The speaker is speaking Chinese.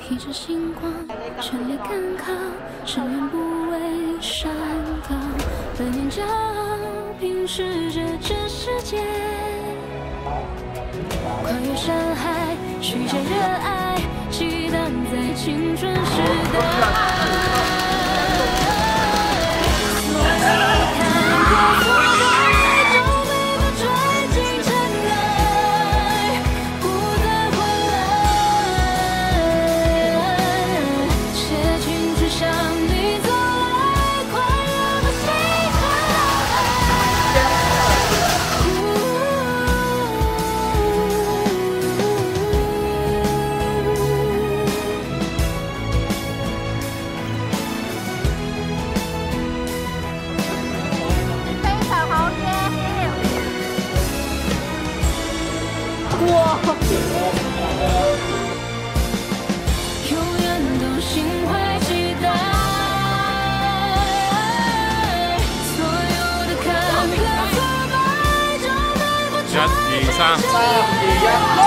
披着星光，全力赶考，誓愿不畏山高。百年骄傲，平视着这世界。跨越山海，续写热爱，激荡在青春时哇！永远都心怀期待，所有的坎坷挫败，就带不一、二、三、三、二、一，